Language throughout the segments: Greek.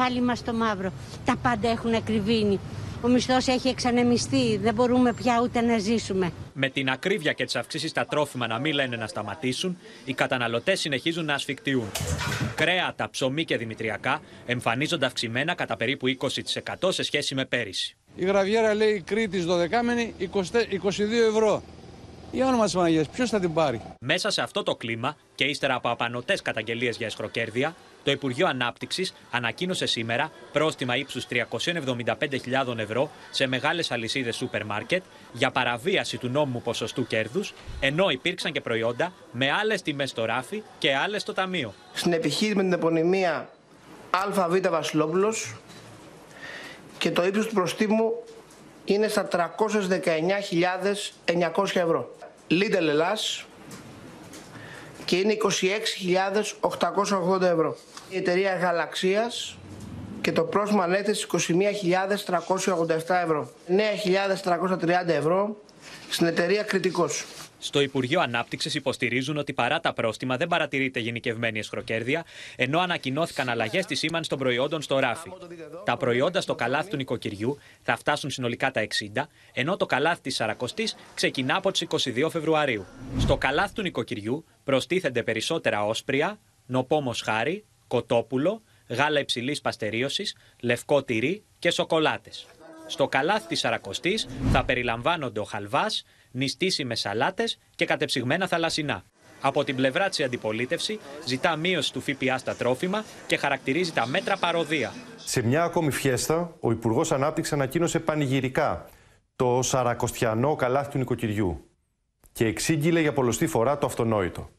κεφάλι μας στο μαύρο. Τα πάντα έχουν ακριβήνει. Ο μισθός έχει εξανεμιστεί. Δεν μπορούμε πια ούτε να ζήσουμε. Με την ακρίβεια και τις αυξήσεις στα τρόφιμα να μην λένε να σταματήσουν, οι καταναλωτές συνεχίζουν να ασφικτιούν. Κρέατα, ψωμί και δημητριακά εμφανίζονται αυξημένα κατά περίπου 20% σε σχέση με πέρυσι. Η γραβιέρα λέει Κρήτης 12 22 ευρώ. Για όνομα της Παναγίας, ποιος θα την πάρει; Μέσα σε αυτό το κλίμα και ύστερα από απανοτές καταγγελίες για εσχροκέρδεια, το Υπουργείο Ανάπτυξης ανακοίνωσε σήμερα πρόστιμα ύψους 375.000 ευρώ σε μεγάλες αλυσίδες σούπερ μάρκετ για παραβίαση του νόμου ποσοστού κέρδους, ενώ υπήρξαν και προϊόντα με άλλες τιμές στο ράφι και άλλες στο ταμείο. Στην επιχείρηση με την επωνυμία ΑΒ Βασιλόπουλος και το ύψος του προστίμου είναι στα 319.900 ευρώ. Lidl Ελλάς και είναι 26.880 ευρώ. Η εταιρεία Γαλαξίας και το πρόσωπο ανέθεση 21.387 ευρώ. 9.330 ευρώ στην εταιρεία Κριτικός. Στο Υπουργείο Ανάπτυξης υποστηρίζουν ότι παρά τα πρόστιμα δεν παρατηρείται γενικευμένη εσχροκέρδεια, ενώ ανακοινώθηκαν αλλαγές στη σήμανση των προϊόντων στο ράφι. Τα προϊόντα στο καλάθι του νοικοκυριού θα φτάσουν συνολικά τα 60, ενώ το καλάθι της Σαρακοστής ξεκινά από τις 22 Φεβρουαρίου. Στο καλάθι του νοικοκυριού προστίθενται περισσότερα όσπρια, νοπόμος χάρι, κοτόπουλο, γάλα υψηλής παστερίωσης, λευκό τυρί και σοκολάτες. Στο καλάθι της Σαρακοστή θα περιλαμβάνονται ο χαλβάς, νηστίσιμες σαλάτες και κατεψυγμένα θαλασσινά. Από την πλευρά της αντιπολίτευσης ζητά μείωση του ΦΠΑ στα τρόφιμα και χαρακτηρίζει τα μέτρα παροδία. Σε μια ακόμη φιέστα, ο Υπουργός Ανάπτυξης ανακοίνωσε πανηγυρικά το σαρακοστιανό καλάθι του νοικοκυριού και εξήγηλε για πολλωστή φορά το αυτονόητο.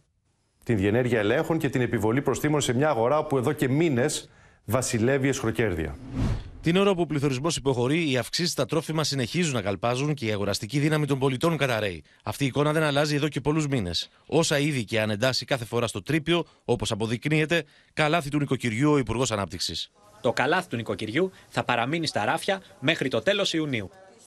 Την διενέργεια ελέγχων και την επιβολή προστήμων σε μια αγορά που εδώ και μήνες βασιλεύει εσχροκέρδεια. Την ώρα που ο πληθωρισμός υποχωρεί, οι αυξήσεις στα τρόφιμα συνεχίζουν να καλπάζουν και η αγοραστική δύναμη των πολιτών καταραίει. Αυτή η εικόνα δεν αλλάζει εδώ και πολλούς μήνες. Όσα ήδη και αν εντάσσει κάθε φορά στο τρίπιο, όπως αποδεικνύεται, καλάθι του νοικοκυριού ο Υπουργός Ανάπτυξης. Το καλάθι του νοικοκυριού θα παραμείνει στα ράφια μέχρι το τέλος Ιουνίου.